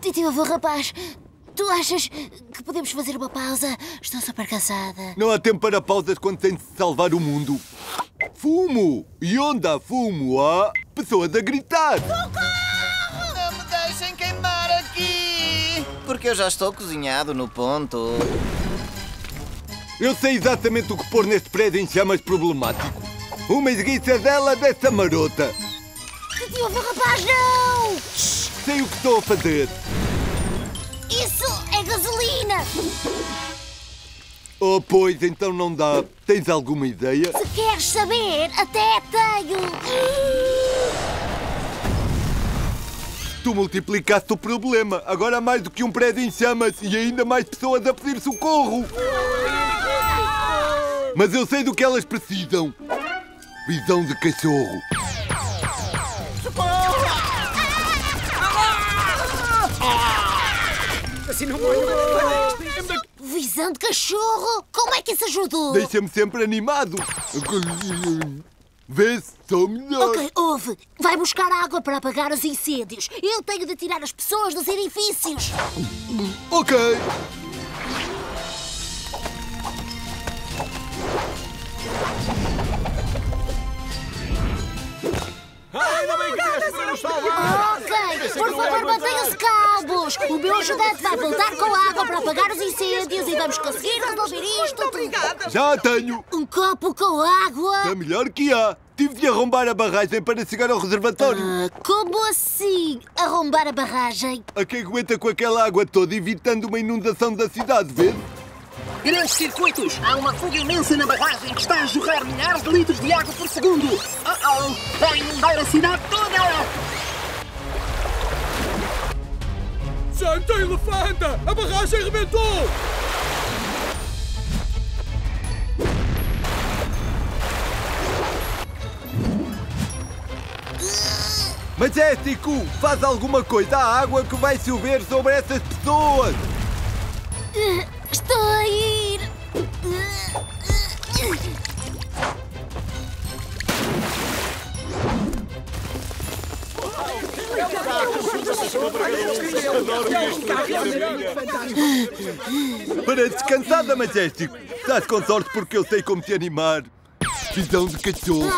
Titio avô rapaz, tu achas que podemos fazer uma pausa? Estou super cansada. Não há tempo para pausas quando tem de salvar o mundo. Fumo! E onde há fumo, há pessoas a gritar. Não me deixem queimar aqui! Porque eu já estou cozinhado no ponto. Eu sei exatamente o que pôr neste prédio em chamas problemático. Uma esguiça dela dessa marota. Titio avô rapaz, não! Sei o que estou a fazer. Isso é gasolina! Oh, pois, então não dá. Tens alguma ideia? Se queres saber, até tenho! Tu multiplicaste o problema. Agora há mais do que um prédio em chamas e ainda mais pessoas a pedir socorro. Mas eu sei do que elas precisam. Visão de cachorro. Visão de cachorro! Como é que isso ajudou? Deixa-me sempre animado. Vê se sou melhor. Ok, ouve. Vai buscar água para apagar os incêndios. Eu tenho de tirar as pessoas dos edifícios. Ok. Ok, por favor, mantenham-se calmos. O meu ajudante vai voltar com água para apagar os incêndios e vamos conseguir resolver isto. Obrigada. Já tenho. Um copo com água? É melhor que há. Tive de arrombar a barragem para chegar ao reservatório. Ah, como assim? Arrombar a barragem? A que aguenta com aquela água toda, evitando uma inundação da cidade, vê? Grandes circuitos! Há uma fuga imensa na barragem que está a jorrar milhares de litros de água por segundo! Oh-oh! Vai inundar a cidade toda! Santa Elefanta! A barragem rebentou! Majestico, faz alguma coisa à água que vai chover sobre essas pessoas! Parece descansada, Majestico. Estás com sorte porque eu sei como te animar. Visão de cachorro.